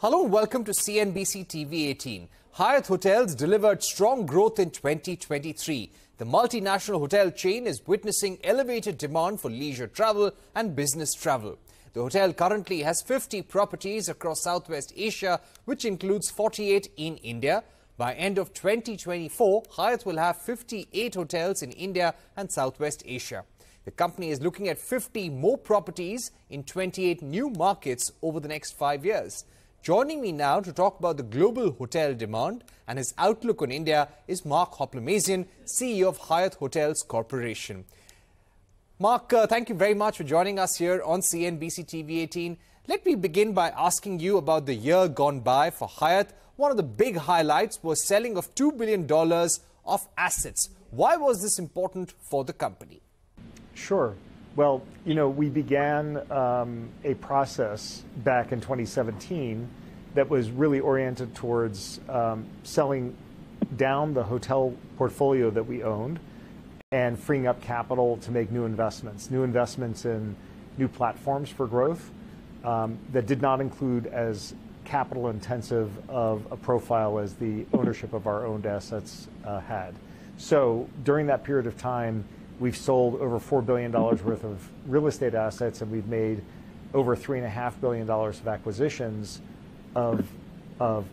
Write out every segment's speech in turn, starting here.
Hello and welcome to CNBC TV 18. Hyatt Hotels delivered strong growth in 2023. The multinational hotel chain is witnessing elevated demand for leisure travel and business travel. The hotel currently has 50 properties across Southwest Asia, which includes 48 in India. By end of 2024, Hyatt will have 58 hotels in India and Southwest Asia. The company is looking at 50 more properties in 28 new markets over the next five years. Joining me now to talk about the global hotel demand and his outlook on India is Mark Hoplamazian, CEO of Hyatt Hotels Corporation. Mark, uh, thank you very much for joining us here on CNBC TV 18. Let me begin by asking you about the year gone by for Hyatt. One of the big highlights was selling of $2 billion of assets. Why was this important for the company? Sure. Well, you know, we began um, a process back in 2017 that was really oriented towards um, selling down the hotel portfolio that we owned and freeing up capital to make new investments, new investments in new platforms for growth um, that did not include as capital intensive of a profile as the ownership of our owned assets uh, had. So during that period of time, We've sold over $4 billion worth of real estate assets, and we've made over $3.5 billion of acquisitions of, of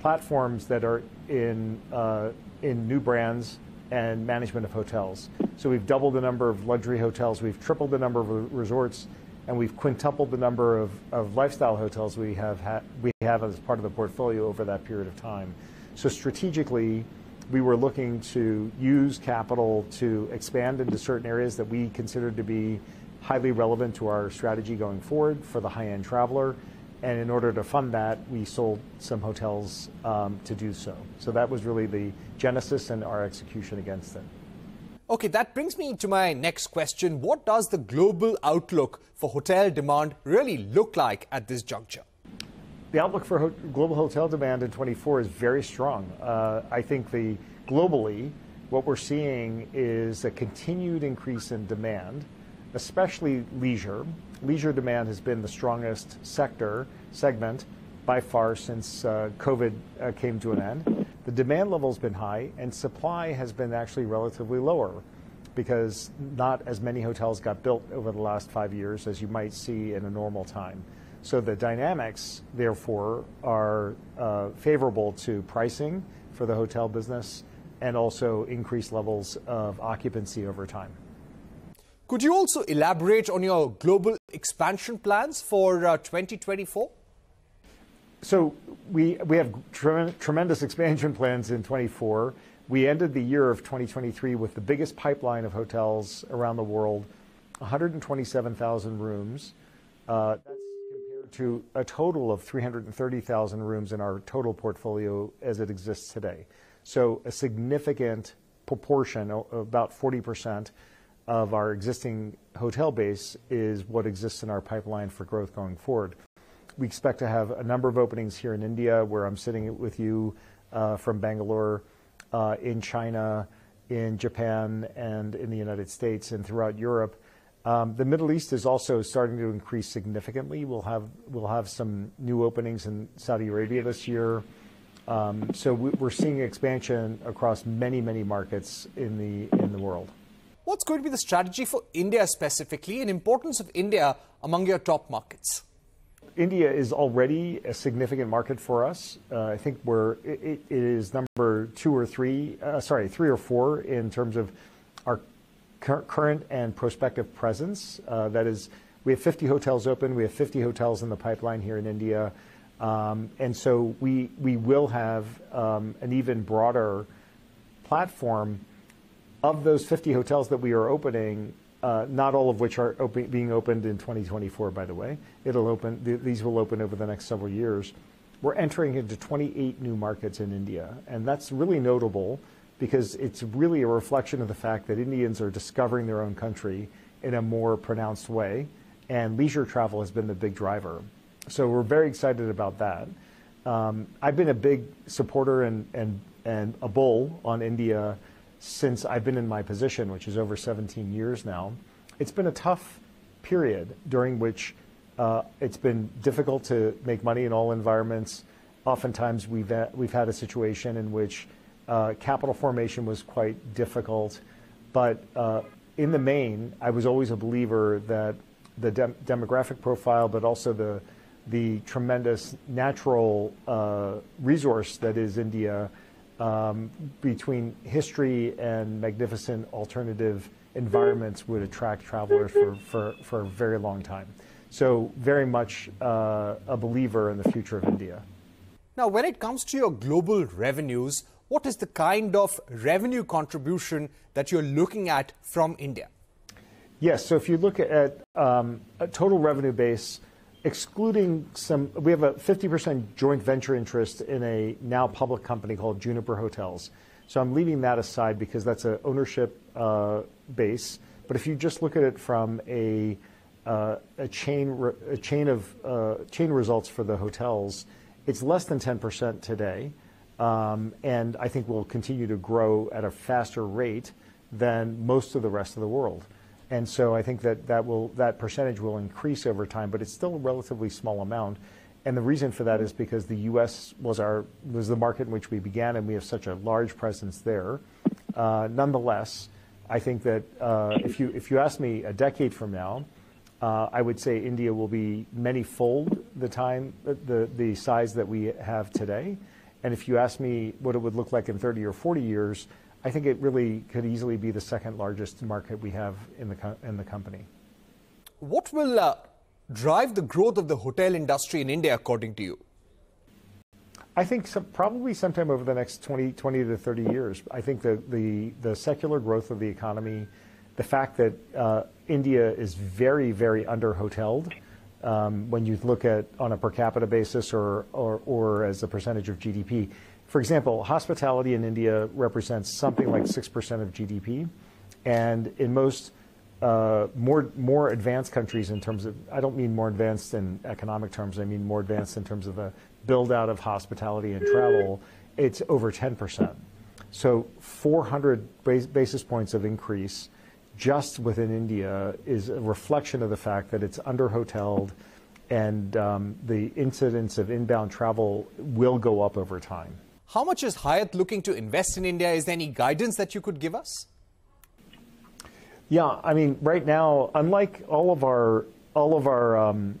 platforms that are in, uh, in new brands and management of hotels. So we've doubled the number of luxury hotels, we've tripled the number of resorts, and we've quintupled the number of, of lifestyle hotels we have, ha- we have as part of the portfolio over that period of time. So strategically, we were looking to use capital to expand into certain areas that we considered to be highly relevant to our strategy going forward for the high-end traveler. And in order to fund that, we sold some hotels um, to do so. So that was really the genesis and our execution against it. Okay, that brings me to my next question. What does the global outlook for hotel demand really look like at this juncture? The outlook for ho global hotel demand in 24 is very strong. Uh, I think the globally, what we're seeing is a continued increase in demand, especially leisure. Leisure demand has been the strongest sector segment by far since uh, COVID uh, came to an end. The demand level has been high, and supply has been actually relatively lower because not as many hotels got built over the last five years as you might see in a normal time. So the dynamics, therefore, are uh, favorable to pricing for the hotel business and also increased levels of occupancy over time. Could you also elaborate on your global expansion plans for uh, 2024? So we, we have tre tremendous expansion plans in 24. We ended the year of 2023 with the biggest pipeline of hotels around the world, 127,000 rooms. Uh, to a total of 330,000 rooms in our total portfolio as it exists today. So a significant proportion, about 40% of our existing hotel base is what exists in our pipeline for growth going forward. We expect to have a number of openings here in India, where I'm sitting with you uh, from Bangalore, uh, in China, in Japan, and in the United States, and throughout Europe. Um, the Middle East is also starting to increase significantly. We'll have we'll have some new openings in Saudi Arabia this year. Um, so we're seeing expansion across many many markets in the in the world. What's going to be the strategy for India specifically, and importance of India among your top markets? India is already a significant market for us. Uh, I think we're it, it is number two or three, uh, sorry, three or four in terms of our current and prospective presence. Uh, that is, we have 50 hotels open. We have 50 hotels in the pipeline here in India. Um, and so we, we will have um, an even broader platform of those 50 hotels that we are opening, uh, not all of which are being opened in 2024, by the way. It'll open, th these will open over the next several years. We're entering into 28 new markets in India, and that's really notable because it's really a reflection of the fact that Indians are discovering their own country in a more pronounced way, and leisure travel has been the big driver. So we're very excited about that. Um, I've been a big supporter and, and, and a bull on India since I've been in my position, which is over 17 years now. It's been a tough period during which Uh, it's been difficult to make money in all environments. Oftentimes, we've, we've had a situation in which uh, capital formation was quite difficult. But uh, in the main, I was always a believer that the de demographic profile, but also the, the tremendous natural uh, resource that is India um, between history and magnificent alternative environments would attract travelers for, for, for a very long time. So, very much uh, a believer in the future of India. Now, when it comes to your global revenues, what is the kind of revenue contribution that you're looking at from India? Yes, so if you look at um, a total revenue base, excluding some, we have a 50% joint venture interest in a now public company called Juniper Hotels. So I'm leaving that aside because that's an ownership uh, base. But if you just look at it from a, uh, a chain a chain of uh, chain results for the hotels, it's less than 10% today, and I think will continue to grow at a faster rate than most of the rest of the world. And so I think that that will that percentage will increase over time, but it's still a relatively small amount. And the reason for that is because the U.S. was our was the market in which we began, and we have such a large presence there. Uh, nonetheless, I think that uh, if you if you ask me a decade from now, uh, I would say India will be many-fold the time the the size that we have today. And if you ask me what it would look like in 30 or 40 years, I think it really could easily be the second largest market we have in the, in the company. What will uh, drive the growth of the hotel industry in India, according to you? I think some, probably sometime over the next 20, 20 to 30 years. I think the, the, the secular growth of the economy, the fact that uh, India is very, very under hoteled um, when you look at on a per capita basis or, or, or as a percentage of GDP. For example, hospitality in India represents something like 6% of GDP. And in most uh, more, more advanced countries, in terms of, I don't mean more advanced in economic terms, I mean more advanced in terms of the build out of hospitality and travel, it's over 10%. So 400 basis points of increase just within India is a reflection of the fact that it's under hoteled and um, the incidence of inbound travel will go up over time. How much is Hyatt looking to invest in India? Is there any guidance that you could give us? Yeah, I mean, right now, unlike all of our all of our um,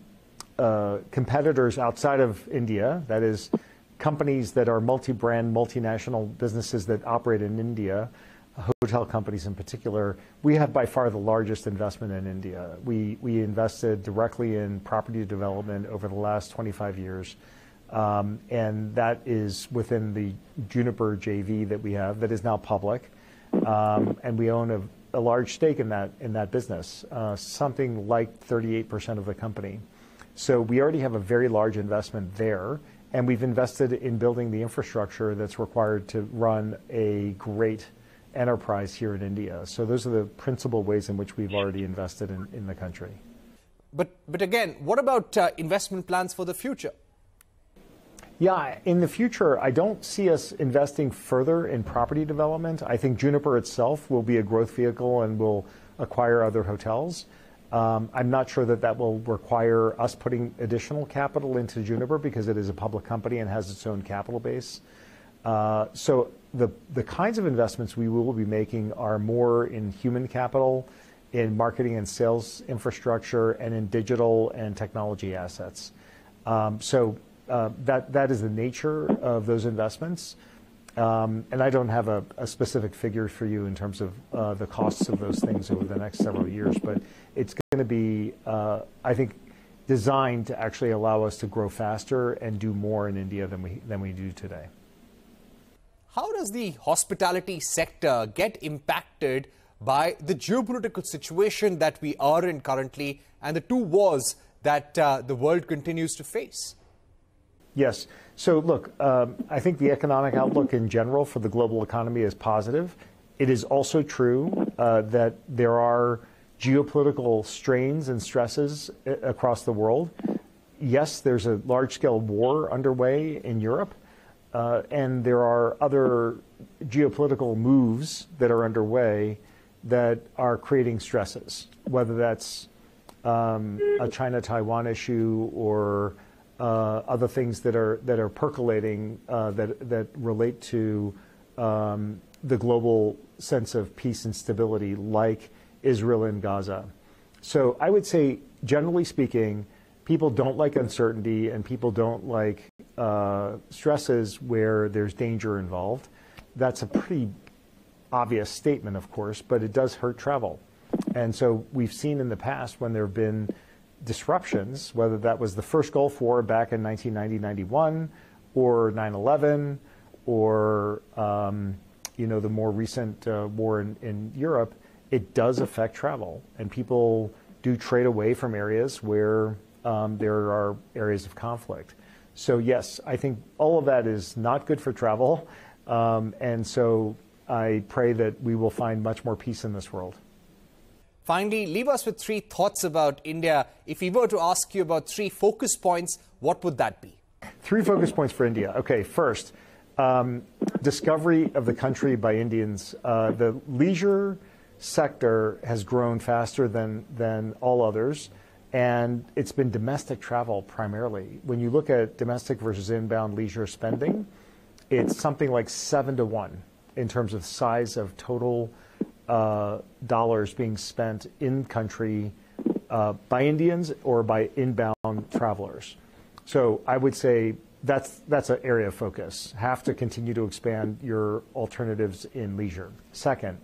uh, competitors outside of India, that is, companies that are multi-brand, multinational businesses that operate in India, hotel companies in particular, we have by far the largest investment in India. We we invested directly in property development over the last 25 years. Um, and that is within the Juniper JV that we have that is now public. Um, and we own a, a, large stake in that, in that business, uh, something like 38% of the company. So we already have a very large investment there, and we've invested in building the infrastructure that's required to run a great enterprise here in India. So those are the principal ways in which we've already invested in, in the country. But, but again, what about uh, investment plans for the future? Yeah, in the future, I don't see us investing further in property development. I think Juniper itself will be a growth vehicle and will acquire other hotels. Um, I'm not sure that that will require us putting additional capital into Juniper because it is a public company and has its own capital base. Uh, so the, the kinds of investments we will be making are more in human capital, in marketing and sales infrastructure, and in digital and technology assets. Um, so uh, that that is the nature of those investments. Um, and I don't have a, specific figure for you in terms of uh, the costs of those things over the next several years, but it's going to be, uh, I think, designed to actually allow us to grow faster and do more in India than we than we do today. How does the hospitality sector get impacted by the geopolitical situation that we are in currently and the two wars that uh, the world continues to face? Yes. So, look, um, I think the economic outlook in general for the global economy is positive. It is also true uh, that there are geopolitical strains and stresses uh, across the world. Yes, there's a large scale war underway in Europe, uh, and there are other geopolitical moves that are underway that are creating stresses, whether that's um, a China Taiwan issue or uh, other things that are that are percolating uh, that that relate to um, the global sense of peace and stability, like Israel and Gaza. So I would say, generally speaking, people don't like uncertainty and people don't like uh, stresses where there's danger involved. That's a pretty obvious statement, of course, but it does hurt travel. And so we've seen in the past when there have been disruptions, whether that was the first Gulf War back in 1990 91 or 9 11 or um, you know the more recent uh, war in, in Europe, it does affect travel. And people do trade away from areas where um, there are areas of conflict. So, yes, I think all of that is not good for travel. Um, and so I pray that we will find much more peace in this world. Finally, leave us with three thoughts about India. If we were to ask you about three focus points, what would that be? Three focus points for India. Okay, first, um, discovery of the country by Indians. Uh, the leisure sector has grown faster than, than all others, and it's been domestic travel primarily. When you look at domestic versus inbound leisure spending, it's something like seven to one in terms of size of total uh, dollars being spent in country uh, by Indians or by inbound travelers. So I would say that's that's an area of focus. Have to continue to expand your alternatives in leisure. Second,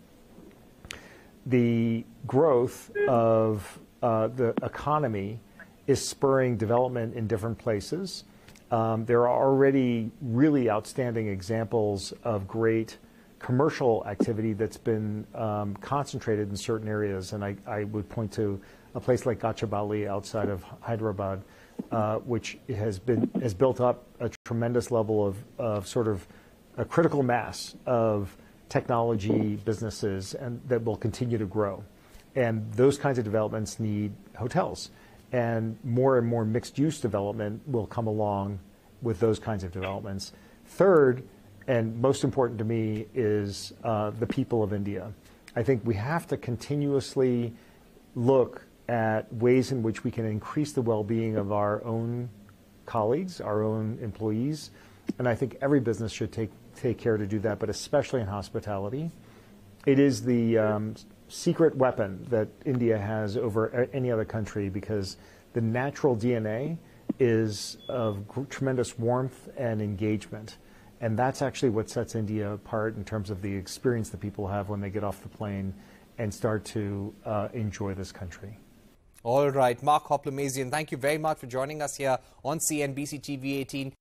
the growth of uh, the economy is spurring development in different places. Um, there are already really outstanding examples of great commercial activity that's been um, concentrated in certain areas. And I, I, would point to a place like Gachibowli outside of Hyderabad, uh, which has been has built up a tremendous level of, of sort of a critical mass of technology businesses and that will continue to grow. And those kinds of developments need hotels. And more and more mixed use development will come along with those kinds of developments. Third, and most important to me is uh, the people of India. I think we have to continuously look at ways in which we can increase the well-being of our own colleagues, our own employees, and I think every business should take take care to do that, but especially in hospitality. It is the um, secret weapon that India has over any other country because the natural DNA is of tremendous warmth and engagement. And that's actually what sets India apart in terms of the experience that people have when they get off the plane and start to uh, enjoy this country. All right, Mark Hoplamazian, thank you very much for joining us here on CNBC TV 18.